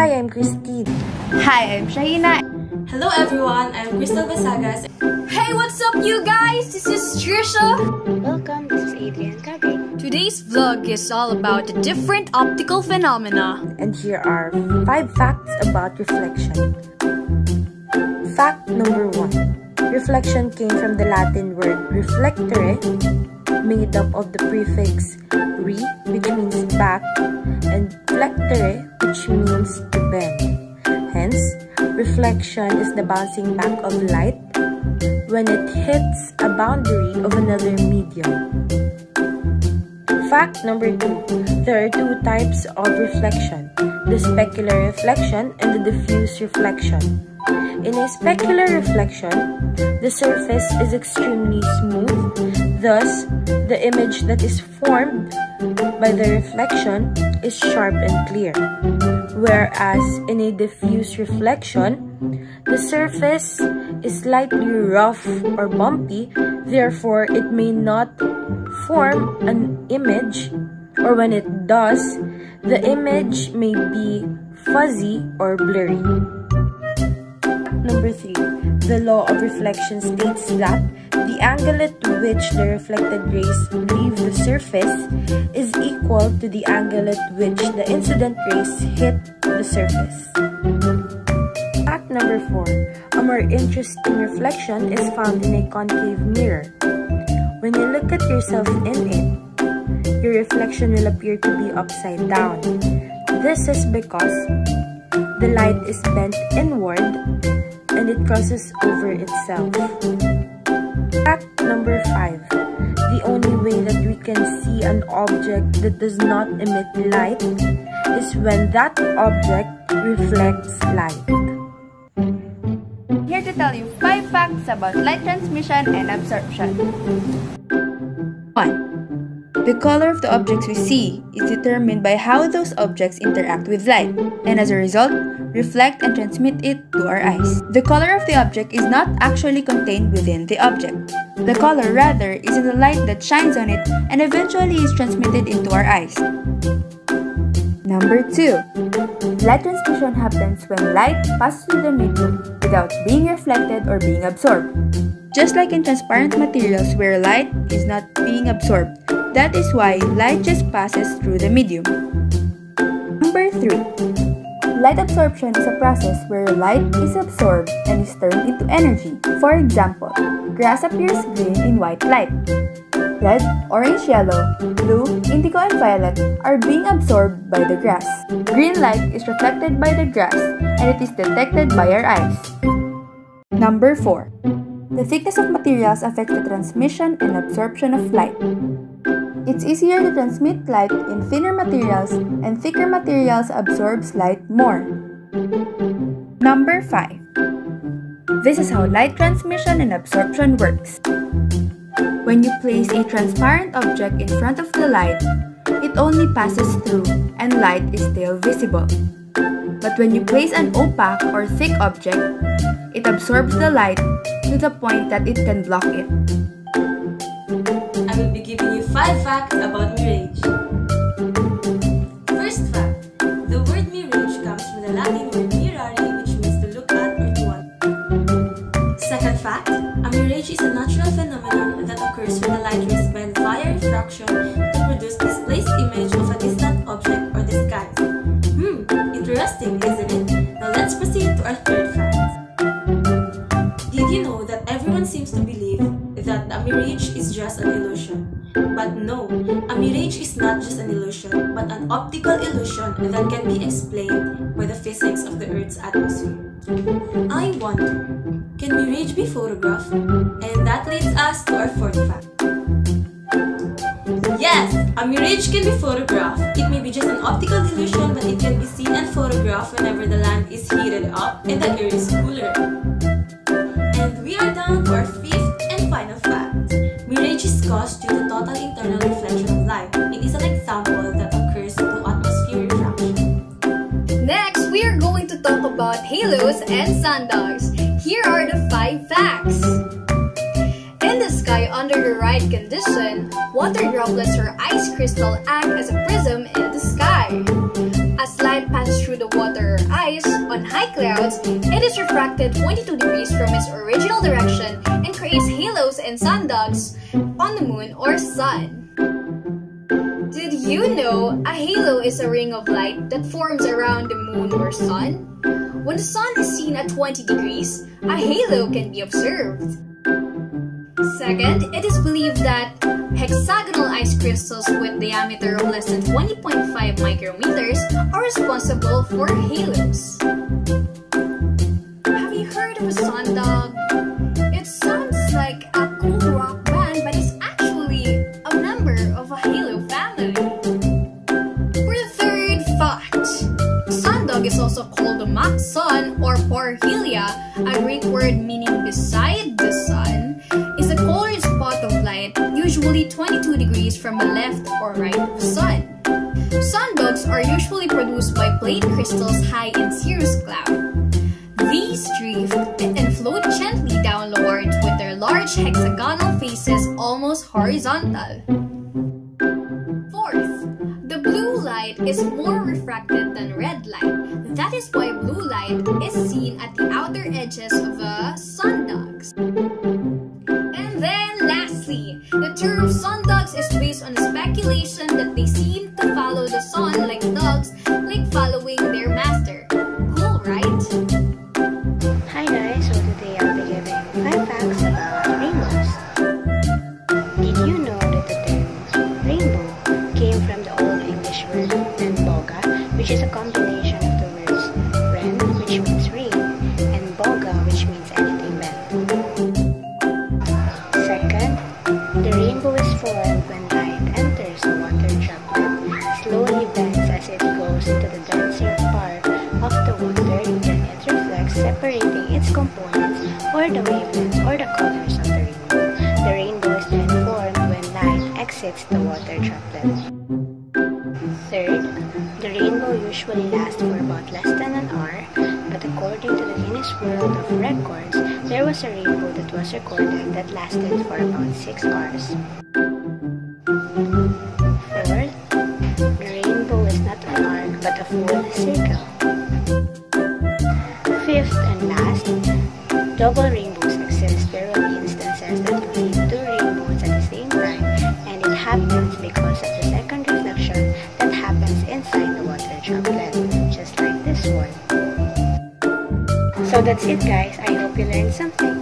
Hi, I'm Christine. Hi, I'm Shahina. Hello everyone, I'm Crystal Basagas. Hey, what's up you guys? This is Trisha. Welcome, this is Adrian Cabe. Today's vlog is all about the different optical phenomena. And here are 5 facts about reflection. Fact number 1. Reflection came from the Latin word reflectere, made up of the prefix re, which means back, and flectere, which means to bend. Hence, reflection is the bouncing back of light when it hits a boundary of another medium. Fact number two. There are two types of reflection, the specular reflection and the diffuse reflection. In a specular reflection, the surface is extremely smooth, thus, the image that is formed by the reflection is sharp and clear. Whereas in a diffuse reflection, the surface is slightly rough or bumpy, therefore it may not form an image or when it does, the image may be fuzzy or blurry. Number 3. The law of reflection states that the angle at which the reflected rays leave the surface is equal to the angle at which the incident rays hit the surface. Fact number 4. A more interesting reflection is found in a concave mirror. When you look at yourself in it, your reflection will appear to be upside down. This is because the light is bent inward and it crosses over itself. Fact number 5. The only way that we can see an object that does not emit light is when that object reflects light. Here to tell you 5 facts about light transmission and absorption. 1. The color of the objects we see is determined by how those objects interact with light, and as a result, reflect and transmit it to our eyes. The color of the object is not actually contained within the object. The color, rather, is in the light that shines on it and eventually is transmitted into our eyes. Number 2. Light transmission happens when light passes through the medium without being reflected or being absorbed. Just like in transparent materials where light is not being absorbed, that is why light just passes through the medium. Number 3. Light absorption is a process where light is absorbed and is turned into energy. For example, grass appears green in white light. Red, orange, yellow, blue, indigo, and violet are being absorbed by the grass. Green light is reflected by the grass and it is detected by our eyes. Number 4. The thickness of materials affects the transmission and absorption of light. It's easier to transmit light in thinner materials and thicker materials absorbs light more. Number 5. This is how light transmission and absorption works. When you place a transparent object in front of the light, it only passes through and light is still visible. But when you place an opaque or thick object, it absorbs the light to the point that it can block it. 5 facts about mirage. First fact, the word mirage comes from the Latin word mirare which means to look at or to watch. Second fact, a mirage is a natural phenomenon that occurs when the light rays bend via refraction to produce displaced image of a distant object or the sky. Hmm, interesting, isn't it? Now let's proceed to our third fact. Did you know that everyone seems to believe that a mirage is just an illusion? But no, a mirage is not just an illusion, but an optical illusion that can be explained by the physics of the Earth's atmosphere. I wonder, can mirage be photographed? And that leads us to our fourth fact. Yes, a mirage can be photographed. It may be just an optical illusion, but it can be seen and photographed whenever the land is heated up and the air is cooler. And we are down to our about halos and sundogs. Here are the 5 facts. In the sky under the right condition, water droplets or ice crystal act as a prism in the sky. As light passes through the water or ice On high clouds, it is refracted 22 degrees from its original direction and creates halos and sundogs on the moon or sun. You know a halo is a ring of light that forms around the moon or sun? When the sun is seen at 20 degrees, a halo can be observed. Second, it is believed that hexagonal ice crystals with diameter of less than 20.5 micrometers are responsible for halos. Have you heard of a sundog? Sundog is also called sun or Parhelia, a Greek word meaning beside the sun, is a colored spot of light, usually 22 degrees from the left or right of sun. Sundogs are usually produced by plate crystals high in cirrus cloud. These drift and float gently downwards with their large hexagonal faces almost horizontal. Light is more refracted than red light. That is why blue light is seen at the outer edges of a sundogs. Separating its components or the wavelengths or the colors of the rainbow. The rainbow is then formed when light exits the water droplet. Third, the rainbow usually lasts for about less than an hour, but according to the Guinness World of Records, there was a rainbow that was recorded that lasted for about 6 hours. Double rainbows exist. Will be instances that create two rainbows at the same time, and it happens because of the second reflection that happens inside the water droplet, just like this one. So that's it guys. I hope you learned something.